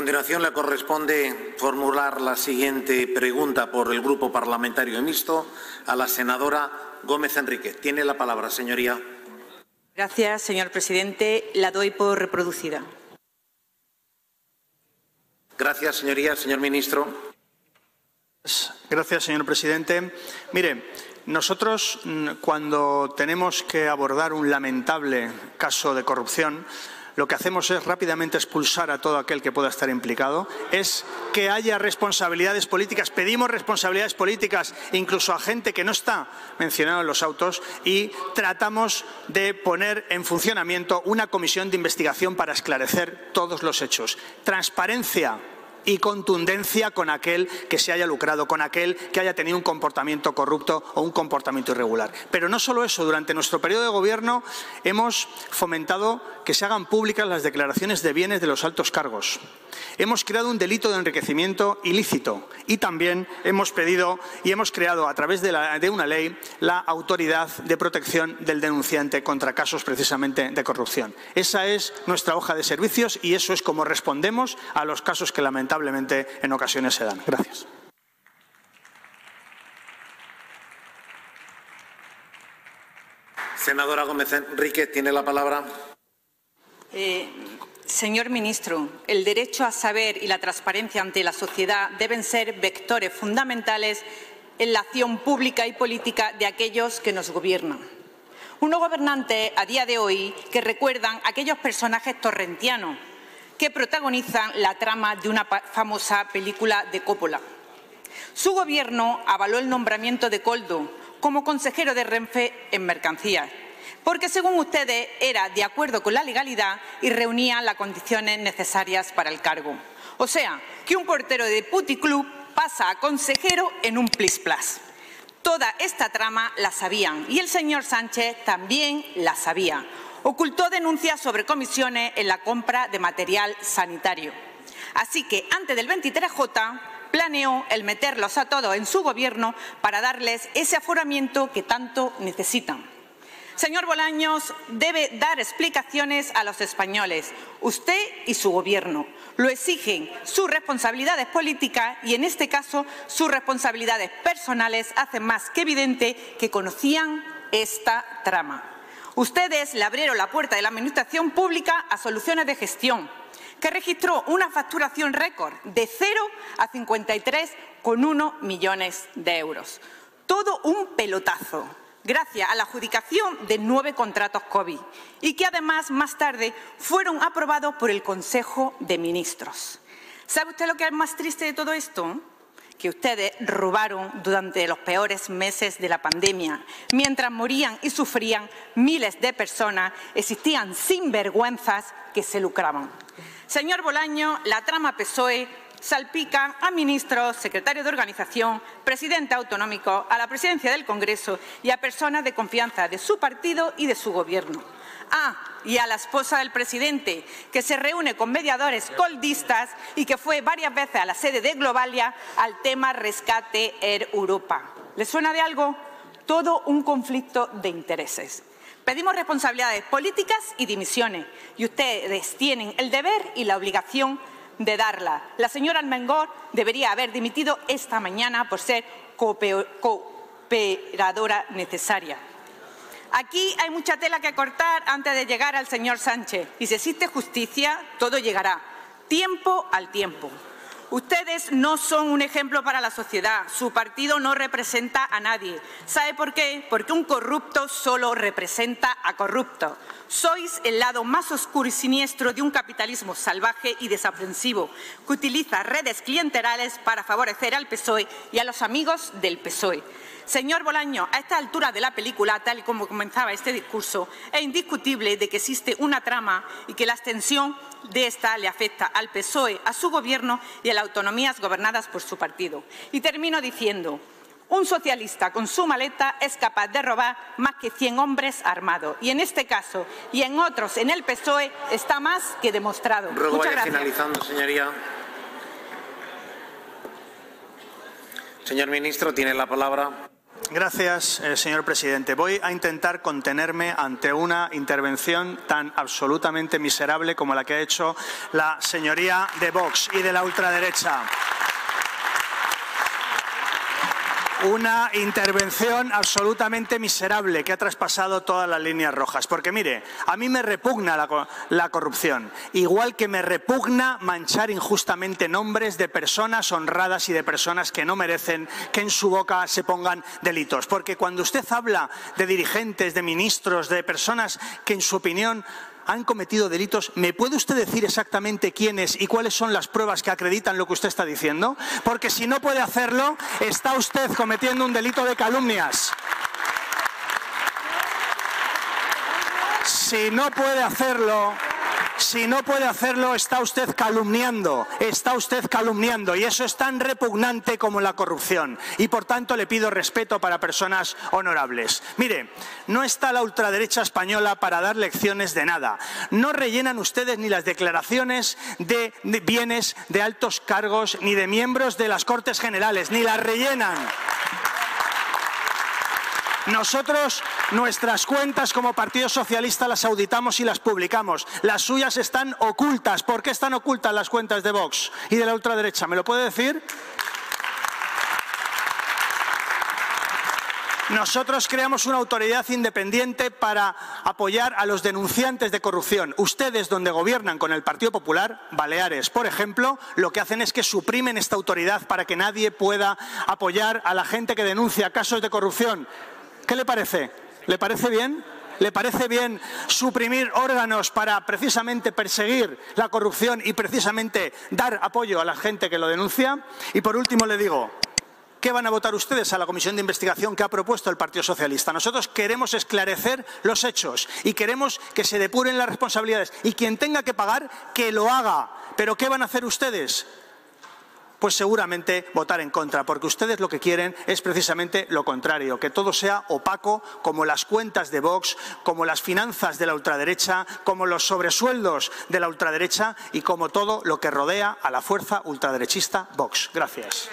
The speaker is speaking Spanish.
continuación le corresponde formular la siguiente pregunta por el Grupo Parlamentario Mixto a la senadora Gómez Enríquez. Tiene la palabra, señoría. Gracias, señor presidente. La doy por reproducida. Gracias, señoría. Señor ministro. Gracias, señor presidente. Mire, nosotros mm, cuando tenemos que abordar un lamentable caso de corrupción, lo que hacemos es rápidamente expulsar a todo aquel que pueda estar implicado, es que haya responsabilidades políticas, pedimos responsabilidades políticas incluso a gente que no está mencionada en los autos y tratamos de poner en funcionamiento una comisión de investigación para esclarecer todos los hechos. Transparencia y contundencia con aquel que se haya lucrado, con aquel que haya tenido un comportamiento corrupto o un comportamiento irregular. Pero no solo eso, durante nuestro periodo de gobierno hemos fomentado que se hagan públicas las declaraciones de bienes de los altos cargos. Hemos creado un delito de enriquecimiento ilícito y también hemos pedido y hemos creado a través de, de una ley la autoridad de protección del denunciante contra casos precisamente de corrupción. Esa es nuestra hoja de servicios y eso es como respondemos a los casos que lamentablemente en ocasiones se dan. Gracias. Senadora Gómez Enrique, tiene la palabra. Eh, señor ministro, el derecho a saber y la transparencia ante la sociedad deben ser vectores fundamentales en la acción pública y política de aquellos que nos gobiernan. Unos gobernantes a día de hoy que recuerdan aquellos personajes torrentianos que protagonizan la trama de una famosa película de Coppola. Su gobierno avaló el nombramiento de Coldo como consejero de Renfe en mercancías, porque según ustedes era de acuerdo con la legalidad y reunía las condiciones necesarias para el cargo. O sea, que un portero de puticlub pasa a consejero en un plis-plas. Toda esta trama la sabían y el señor Sánchez también la sabía ocultó denuncias sobre comisiones en la compra de material sanitario. Así que antes del 23J planeó el meterlos a todos en su gobierno para darles ese aforamiento que tanto necesitan. Señor Bolaños, debe dar explicaciones a los españoles. Usted y su Gobierno lo exigen sus responsabilidades políticas y, en este caso, sus responsabilidades personales hacen más que evidente que conocían esta trama. Ustedes le abrieron la puerta de la Administración Pública a soluciones de gestión, que registró una facturación récord de 0 a 53,1 millones de euros. Todo un pelotazo, gracias a la adjudicación de nueve contratos COVID y que además más tarde fueron aprobados por el Consejo de Ministros. ¿Sabe usted lo que es más triste de todo esto? que ustedes robaron durante los peores meses de la pandemia. Mientras morían y sufrían miles de personas, existían sinvergüenzas que se lucraban. Señor Bolaño, la trama PSOE salpica a ministros, secretarios de organización, presidente autonómico, a la presidencia del Congreso y a personas de confianza de su partido y de su Gobierno. Ah, y a la esposa del presidente, que se reúne con mediadores coldistas y que fue varias veces a la sede de Globalia al tema Rescate Air Europa. ¿Le suena de algo? Todo un conflicto de intereses. Pedimos responsabilidades políticas y dimisiones, y ustedes tienen el deber y la obligación de darla. La señora Almengor debería haber dimitido esta mañana por ser cooperadora necesaria. Aquí hay mucha tela que cortar antes de llegar al señor Sánchez. Y si existe justicia, todo llegará. Tiempo al tiempo. Ustedes no son un ejemplo para la sociedad. Su partido no representa a nadie. ¿Sabe por qué? Porque un corrupto solo representa a corrupto. Sois el lado más oscuro y siniestro de un capitalismo salvaje y desaprensivo que utiliza redes clienterales para favorecer al PSOE y a los amigos del PSOE. Señor Bolaño, a esta altura de la película, tal y como comenzaba este discurso, es indiscutible de que existe una trama y que la extensión de esta le afecta al PSOE, a su Gobierno y a las autonomías gobernadas por su partido. Y termino diciendo, un socialista con su maleta es capaz de robar más que 100 hombres armados. Y en este caso y en otros en el PSOE está más que demostrado. Muchas gracias. finalizando, señoría. Señor ministro, tiene la palabra. Gracias, eh, señor presidente. Voy a intentar contenerme ante una intervención tan absolutamente miserable como la que ha hecho la señoría de Vox y de la ultraderecha. Una intervención absolutamente miserable que ha traspasado todas las líneas rojas. Porque mire, a mí me repugna la, corrupción, igual que me repugna manchar injustamente nombres de personas honradas y de personas que no merecen que en su boca se pongan delitos. Porque cuando usted habla de dirigentes, de ministros, de personas que en su opinión han cometido delitos, ¿me puede usted decir exactamente quiénes y cuáles son las pruebas que acreditan lo que usted está diciendo? Porque si no puede hacerlo, está usted cometiendo un delito de calumnias. Si no puede hacerlo, si no puede hacerlo, está usted calumniando, está usted calumniando y eso es tan repugnante como la corrupción. Y por tanto le pido respeto para personas honorables. Mire, no está la ultraderecha española para dar lecciones de nada. No rellenan ustedes ni las declaraciones de bienes de altos cargos ni de miembros de las Cortes Generales, ni las rellenan. Nosotros nuestras cuentas como Partido Socialista las auditamos y las publicamos. Las suyas están ocultas. ¿Por qué están ocultas las cuentas de Vox y de la ultraderecha? ¿Me lo puede decir? Nosotros creamos una autoridad independiente para apoyar a los denunciantes de corrupción. Ustedes, donde gobiernan con el Partido Popular, Baleares, por ejemplo, lo que hacen es que suprimen esta autoridad para que nadie pueda apoyar a la gente que denuncia casos de corrupción. ¿Qué le parece? ¿Le parece bien? ¿Le parece bien suprimir órganos para precisamente perseguir la corrupción y precisamente dar apoyo a la gente que lo denuncia? Y por último le digo, ¿Qué van a votar ustedes a la comisión de investigación que ha propuesto el Partido Socialista? Nosotros queremos esclarecer los hechos y queremos que se depuren las responsabilidades. Y quien tenga que pagar, que lo haga. ¿Pero qué van a hacer ustedes? Pues seguramente votar en contra, porque ustedes lo que quieren es precisamente lo contrario, que todo sea opaco, como las cuentas de Vox, como las finanzas de la ultraderecha, como los sobresueldos de la ultraderecha y como todo lo que rodea a la fuerza ultraderechista Vox. Gracias.